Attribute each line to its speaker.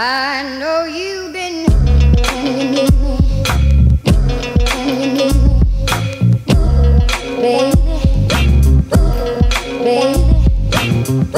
Speaker 1: I know you've been. Baby. Baby.